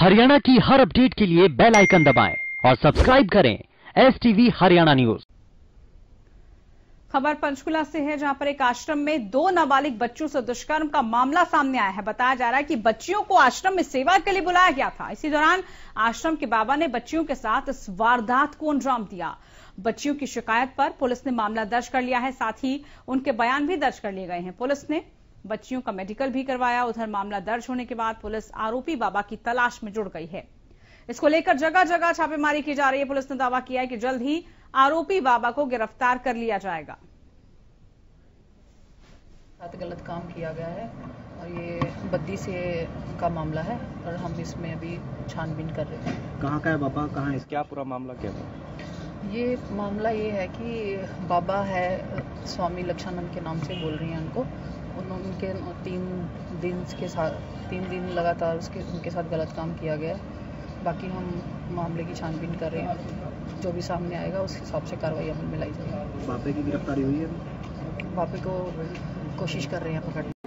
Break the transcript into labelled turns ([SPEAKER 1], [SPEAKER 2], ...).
[SPEAKER 1] हरियाणा की हर अपडेट के लिए बेल आइकन दबाएँ और सब्सक्राइब करें एस टीवी हरियाणा न्यूज़।
[SPEAKER 2] खबर पंचकुला से है, जहाँ पर एक आश्रम में दो नाबालिग बच्चों से दुष्कर्म का मामला सामने आया है। बताया जा रहा है कि बच्चियों को आश्रम में सेवा के लिए बुलाया गया था। इसी दौरान आश्रम के बाबा ने बच्चियों के साथ इस वारदात को अंजाम दिया। बच्चियों की शिकायत पर पुलिस ने मामला दर्ज कर लिया है, साथ ही उनके बयान भी दर्ज कर लिए गए हैं। पुलिस ने बच्चियों का मेडिकल भी करवाया। उधर मामला दर्ज होने के बाद पुलिस आरोपी बाबा की तलाश में जुड़ गई है। इसको लेकर जगह जगह छापेमारी की जा रही है। पुलिस ने दावा किया है कि जल्द ही आरोपी बाबा को गिरफ़्तार कर लिया जाएगा।
[SPEAKER 3] साथ गलत काम किया गया है और ये बद्दी से का मामला है और हम इसमें अभी छानबीन कर रहे हैं।
[SPEAKER 4] कहाँ का है बाबा? कहाँ है?
[SPEAKER 5] क्या पूरा मामला क्या था?
[SPEAKER 3] ये मामला ये है कि बाबा है स्वामी लक्षानंद के नाम से बोल रही हैं उनको उन उनके तीन दिन के साथ तीन दिन लगातार उसके उनके साथ गलत काम किया गया है। बाकी हम मामले की छानबीन कर रहे हैं। जो भी सामने आएगा उस हिसाब से कार्रवाई अमल में लाई जाएगी।
[SPEAKER 4] बापे की गिरफ्तारी हुई है?
[SPEAKER 3] बापे को कोशिश कर रहे हैं पकड़ने।